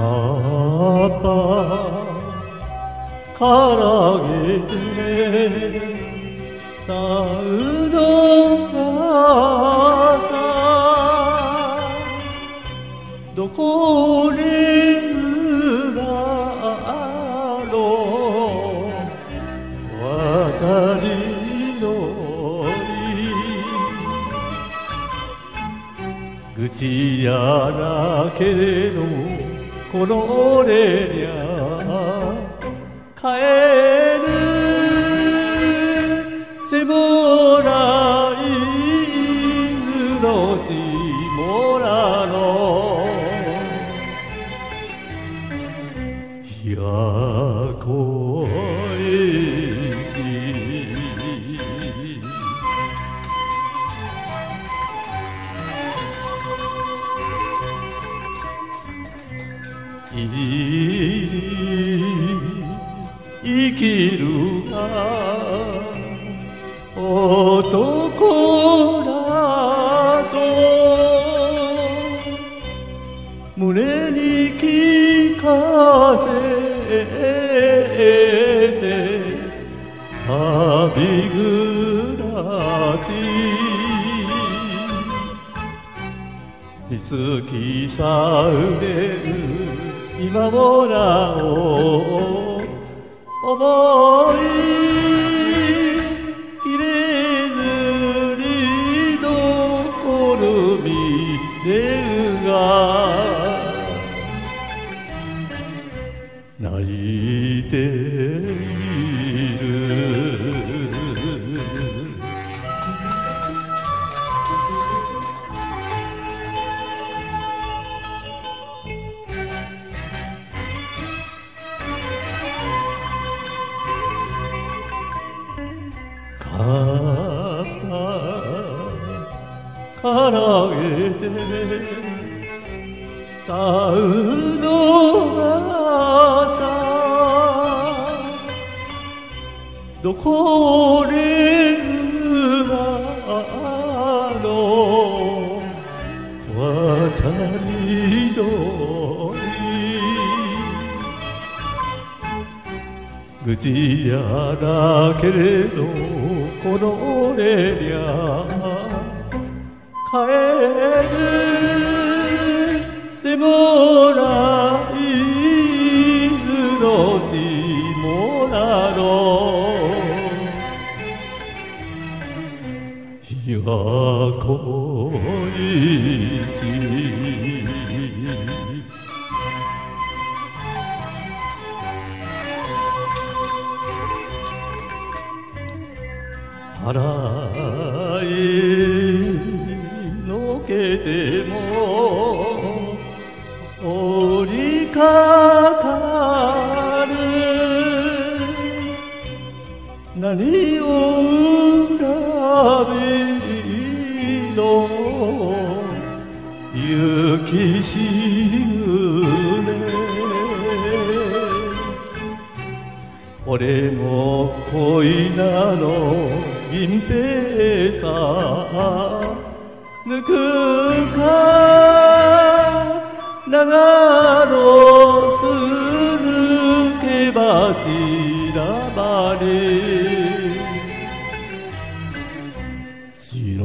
パからげてサウドがさどこにうだろう。渡りのり愚痴やなけれどこの俺にゃ帰る。せもないぬのしもら生きるが男だと胸に聞かせて旅暮らし。いつきさうれる今もなお思いきれずに残る未練が。からげてたうのがさどこにうがの渡り鳥愚痴やだけれどこの俺にゃ帰るせもないずのしもなのやこいし。払いても折りかかる何を恨みの雪しぐれ俺も恋なの銀平さ抜くか。長野す抜けばしらばれ白